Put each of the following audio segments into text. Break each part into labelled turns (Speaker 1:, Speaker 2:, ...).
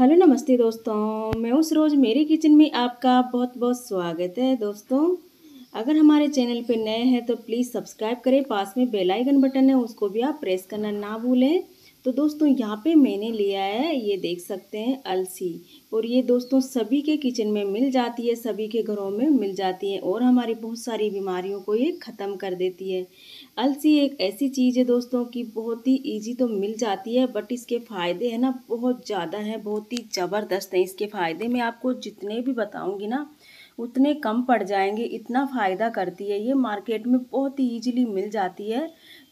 Speaker 1: Hello, नमस्ते दोस्तों। मैं उस रोज़ मेरे किचन में आपका बहुत बहुत स्वागत है दोस्तों। अगर हमारे चैनल पर नए हैं तो प्लीज़ सब्सक्राइब करें। पास में बेल आइकन बटन है, उसको भी आप प्रेस करना ना भूलें। तो दोस्तों यहाँ पे मैंने लिया है, ये देख सकते हैं, अलसी। और ये दोस्तों सभी के किचन में मिल जाती है, सभी के घरों में मिल जाती है और हमारी बहुत सारी बीमारियों को ये ख़त्म कर देती है। अलसी एक ऐसी चीज़ है दोस्तों की बहुत ही ईजी तो मिल जाती है बट इसके फ़ायदे हैं ना बहुत ज़्यादा हैं, बहुत ही ज़बरदस्त हैं। इसके फ़ायदे मैं आपको जितने भी बताऊँगी ना, उतने कम पड़ जाएँगे, इतना फ़ायदा करती है। ये मार्केट में बहुत ही ईजिली मिल जाती है।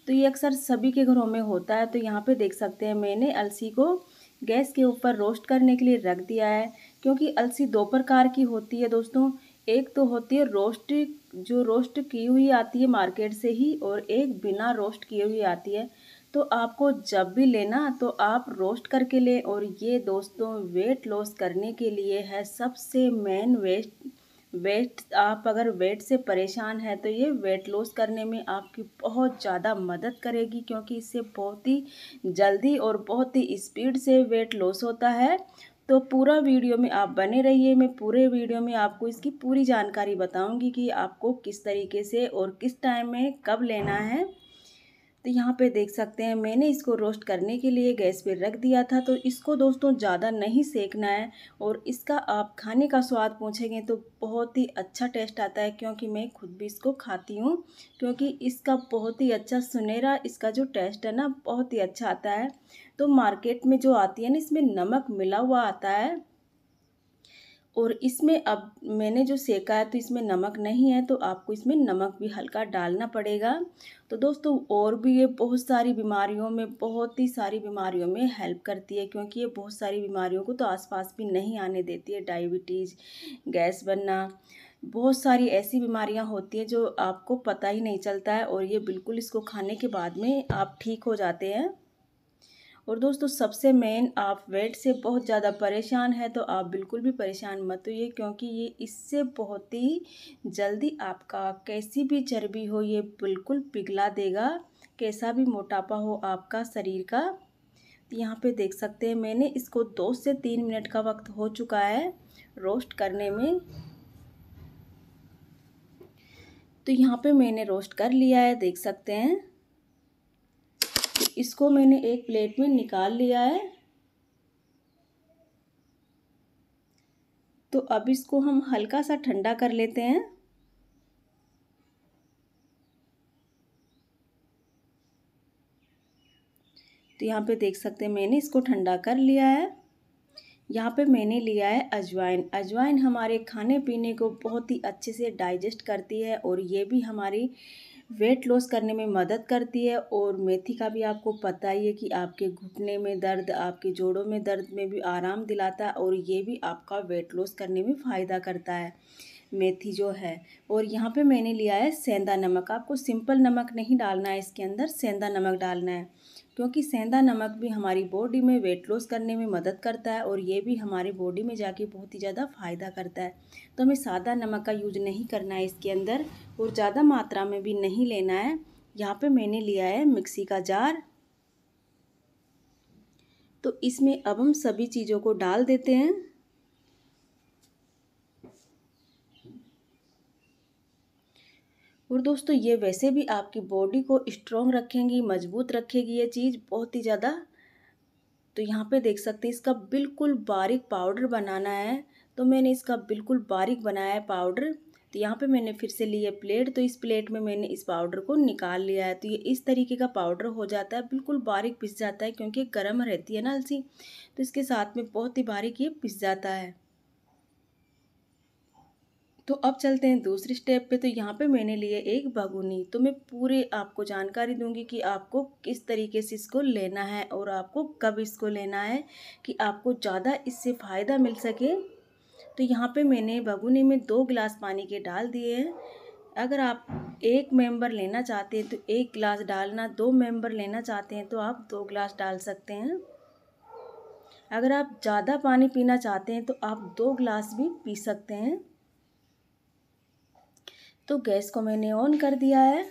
Speaker 1: तो ये अक्सर सभी के घरों में होता है तो यहाँ पे देख सकते हैं मैंने अलसी को गैस के ऊपर रोस्ट करने के लिए रख दिया है, क्योंकि अलसी दो प्रकार की होती है दोस्तों। एक तो होती है रोस्ट, जो रोस्ट की हुई आती है मार्केट से ही, और एक बिना रोस्ट किए हुई आती है। तो आपको जब भी लेना तो आप रोस्ट करके लें, और ये दोस्तों वेट लॉस करने के लिए है सबसे मेन वेस्ट वेट, आप अगर वेट से परेशान है तो ये वेट लॉस करने में आपकी बहुत ज़्यादा मदद करेगी, क्योंकि इससे बहुत ही जल्दी और बहुत ही स्पीड से वेट लॉस होता है। तो पूरा वीडियो में आप बने रहिए, मैं पूरे वीडियो में आपको इसकी पूरी जानकारी बताऊँगी कि आपको किस तरीके से और किस टाइम में कब लेना है। तो यहाँ पे देख सकते हैं, मैंने इसको रोस्ट करने के लिए गैस पे रख दिया था तो इसको दोस्तों ज़्यादा नहीं सेकना है और इसका आप खाने का स्वाद पूछेंगे तो बहुत ही अच्छा टेस्ट आता है क्योंकि मैं खुद भी इसको खाती हूँ, क्योंकि इसका बहुत ही अच्छा सुनहरा इसका जो टेस्ट है ना, बहुत ही अच्छा आता है। तो मार्केट में जो आती है ना, इसमें नमक मिला हुआ आता है। और इसमें अब मैंने जो सेका है तो इसमें नमक नहीं है तो आपको इसमें नमक भी हल्का डालना पड़ेगा। तो दोस्तों, और भी ये बहुत सारी बीमारियों में, बहुत ही सारी बीमारियों में हेल्प करती है, क्योंकि ये बहुत सारी बीमारियों को तो आसपास भी नहीं आने देती है। डायबिटीज़, गैस बनना, बहुत सारी ऐसी बीमारियाँ होती हैं जो आपको पता ही नहीं चलता है और ये बिल्कुल इसको खाने के बाद में आप ठीक हो जाते हैं। और दोस्तों, सबसे मेन आप वेट से बहुत ज़्यादा परेशान है तो आप बिल्कुल भी परेशान मत होइए, क्योंकि ये इससे बहुत ही जल्दी आपका कैसी भी चर्बी हो, ये बिल्कुल पिघला देगा, कैसा भी मोटापा हो आपका शरीर का। तो यहाँ पे देख सकते हैं, मैंने इसको दो से तीन मिनट का वक्त हो चुका है रोस्ट करने में। तो यहाँ पे मैंने रोस्ट कर लिया है, देख सकते हैं। इसको मैंने एक प्लेट में निकाल लिया है। तो अब इसको हम हल्का सा ठंडा कर लेते हैं। तो यहाँ पे देख सकते हैं, मैंने इसको ठंडा कर लिया है। यहाँ पे मैंने लिया है अजवाइन। अजवाइन हमारे खाने पीने को बहुत ही अच्छे से डाइजेस्ट करती है और ये भी हमारी वेट लॉस करने में मदद करती है और मेथी का भी आपको पता ही है कि आपके घुटने में दर्द, आपके जोड़ों में दर्द में भी आराम दिलाता है और ये भी आपका वेट लॉस करने में फ़ायदा करता है। मेथी जो है, और यहाँ पे मैंने लिया है सेंधा नमक। आपको सिंपल नमक नहीं डालना है इसके अंदर, सेंधा नमक डालना है। क्योंकि सेंधा नमक भी हमारी बॉडी में वेट लॉस करने में मदद करता है और ये भी हमारे बॉडी में जाके बहुत ही ज़्यादा फ़ायदा करता है। तो हमें सादा नमक का यूज़ नहीं करना है इसके अंदर और ज़्यादा मात्रा में भी नहीं लेना है। यहाँ पे मैंने लिया है मिक्सी का जार। तो इसमें अब हम सभी चीज़ों को डाल देते हैं। और दोस्तों, ये वैसे भी आपकी बॉडी को स्ट्रॉन्ग रखेंगी, मज़बूत रखेगी, ये चीज़ बहुत ही ज़्यादा। तो यहाँ पे देख सकते हैं, इसका बिल्कुल बारीक पाउडर बनाना है। तो मैंने इसका बिल्कुल बारीक बनाया है पाउडर तो यहाँ पे मैंने फिर से लिया प्लेट तो इस प्लेट में मैंने इस पाउडर को निकाल लिया है। तो ये इस तरीके का पाउडर हो जाता है। बिल्कुल बारीक पिस जाता है, क्योंकि गर्म रहती है ना अलसी। तो इसके साथ में बहुत ही बारीक ये पिस जाता है। तो अब चलते हैं दूसरे स्टेप पे। तो यहाँ पे मैंने लिए एक भगुनी तो मैं पूरे आपको जानकारी दूँगी कि आपको किस तरीके से इसको लेना है और आपको कब इसको लेना है कि आपको ज़्यादा इससे फ़ायदा मिल सके। तो यहाँ पे मैंने भगुनी में दो गिलास पानी के डाल दिए हैं। अगर आप एक मेंबर लेना चाहते हैं तो एक गिलास डालना, दो मेंबर लेना चाहते हैं तो आप दो गिलास डाल सकते हैं। अगर आप ज़्यादा पानी पीना चाहते हैं तो आप दो गिलास भी पी सकते हैं। तो गैस को मैंने ऑन कर दिया है।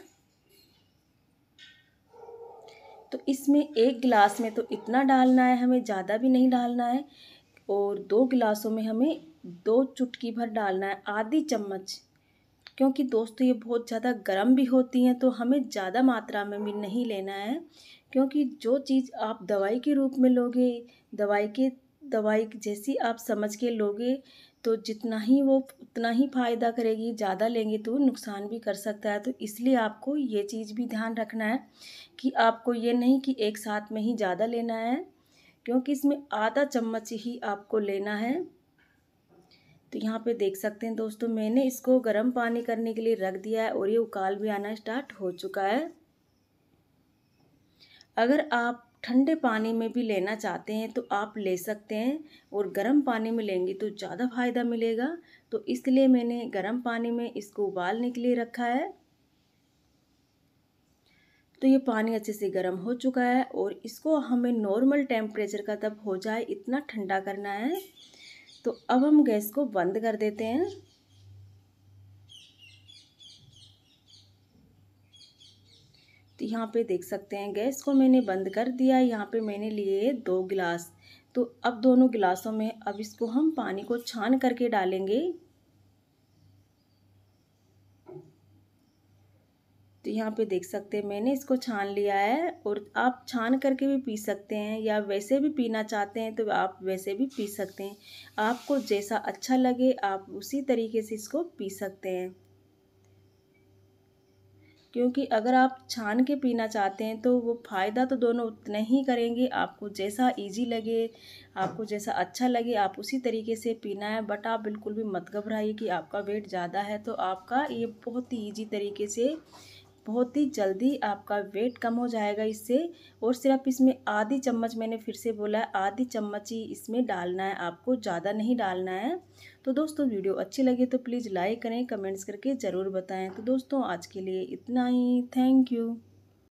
Speaker 1: तो इसमें एक गिलास में तो इतना डालना है, हमें ज़्यादा भी नहीं डालना है। और दो गिलासों में हमें दो चुटकी भर डालना है, आधी चम्मच। क्योंकि दोस्तों, ये बहुत ज़्यादा गर्म भी होती हैं तो हमें ज़्यादा मात्रा में भी नहीं लेना है। क्योंकि जो चीज़ आप दवाई के रूप में लोगे, दवाई के, दवाई जैसी आप समझ के लोगे तो जितना ही वो, उतना ही फ़ायदा करेगी, ज़्यादा लेंगे तो नुकसान भी कर सकता है। तो इसलिए आपको ये चीज़ भी ध्यान रखना है कि आपको ये नहीं कि एक साथ में ही ज़्यादा लेना है, क्योंकि इसमें आधा चम्मच ही आपको लेना है। तो यहाँ पे देख सकते हैं दोस्तों, मैंने इसको गर्म पानी करने के लिए रख दिया है और ये उकाल भी आना स्टार्ट हो चुका है। अगर आप ठंडे पानी में भी लेना चाहते हैं तो आप ले सकते हैं और गर्म पानी में लेंगे तो ज़्यादा फ़ायदा मिलेगा। तो इसलिए मैंने गर्म पानी में इसको उबालने के लिए रखा है। तो ये पानी अच्छे से गर्म हो चुका है और इसको हमें नॉर्मल टेम्परेचर का तब हो जाए इतना ठंडा करना है। तो अब हम गैस को बंद कर देते हैं। तो यहाँ पे देख सकते हैं। गैस को मैंने बंद कर दिया यहाँ पे मैंने लिए दो गिलास। तो अब दोनों गिलासों में अब इसको हम पानी को छान करके डालेंगे। तो यहाँ पे देख सकते हैं, मैंने इसको छान लिया है और आप छान करके भी पी सकते हैं या वैसे भी पीना चाहते हैं तो आप वैसे भी पी सकते हैं। आपको जैसा अच्छा लगे आप उसी तरीके से इसको पी सकते हैं। क्योंकि अगर आप छान के पीना चाहते हैं तो वो फ़ायदा तो दोनों उतना ही करेंगे। आपको जैसा इजी लगे, आपको जैसा अच्छा लगे, आप उसी तरीके से पीना है। बट आप बिल्कुल भी मत घबराइए कि आपका वेट ज़्यादा है तो आपका ये बहुत ही ईजी तरीके से, बहुत ही जल्दी आपका वेट कम हो जाएगा इससे। और सिर्फ़ इसमें आधी चम्मच मैंने फिर से बोला है, आधी चम्मच ही इसमें डालना है। आपको ज़्यादा नहीं डालना है। तो दोस्तों वीडियो अच्छी लगे तो प्लीज़ लाइक करें, कमेंट्स करके ज़रूर बताएँ। तो दोस्तों आज के लिए इतना ही। Thank you.